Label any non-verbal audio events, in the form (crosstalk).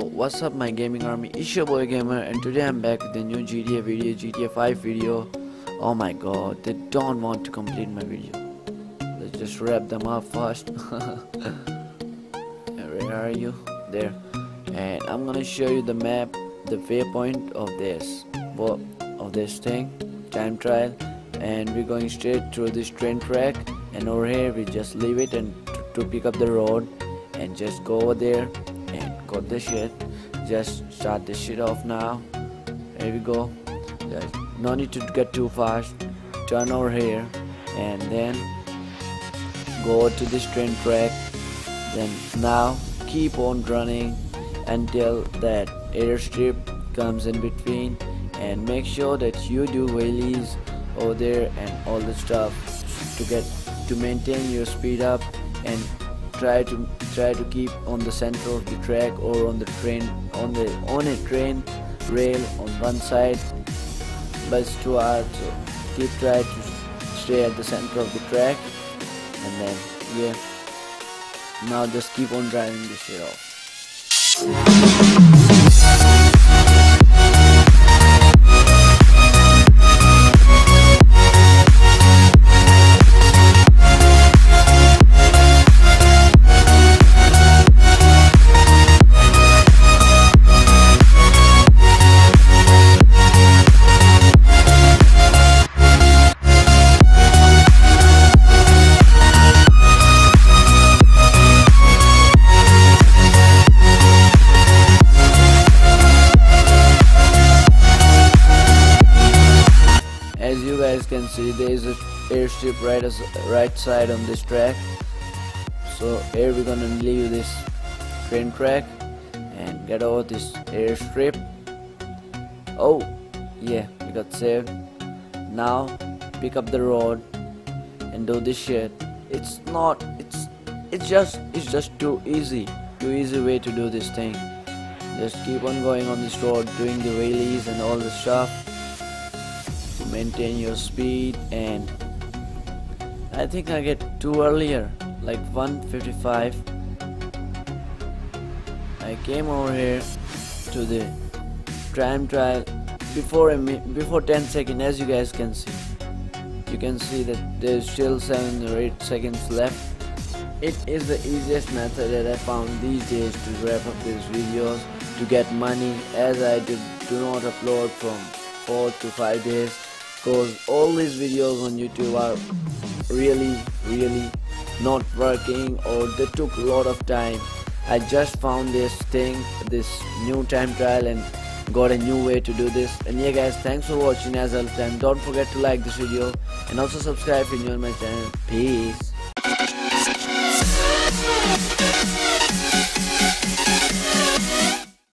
what's up my gaming army? It's your boy gamer and today i'm back with a new gta video gta 5 video. Oh my god they don't want to complete my video. Let's just wrap them up first. (laughs) Where are you? There. And i'm gonna show you the map the waypoint of this of this thing time trial. And we're going straight through this train track and over here we just leave it and to pick up the road and just go over there cut the shit. Just start this shit off now. Here we go. Just no need to get too fast. Turn over here. And then go to this train track. Then now keep on running until that airstrip comes in between. And make sure that you do wheelies over there and all the stuff to get to maintain your speed up and try to try to keep on the center of the track or on the train on the on a train rail on one side but it's too hard so keep try to stay at the center of the track. And then yeah now just keep on driving this shit off can see there is a airstrip right as right side on this track. So here we're gonna leave this train track and get over this airstrip. Oh yeah we got saved. Now pick up the road and do this shit. It's not it's it's just it's just too easy too easy way to do this thing. Just keep on going on this road doing the wheelies and all the stuff maintain your speed and I think I get two earlier like 155 I came over here to the time trial before a before 10 seconds as you guys can see. You can see that there's still 7 or 8 seconds left. It is the easiest method that I found these days to wrap up these videos to get money as I do, do not upload from 4 to 5 days because all these videos on YouTube are really really not working or they took a lot of time. I just found this thing this new time trial and got a new way to do this. And yeah guys thanks for watching as well and don't forget to like this video and also subscribe if you're new on my channel. Peace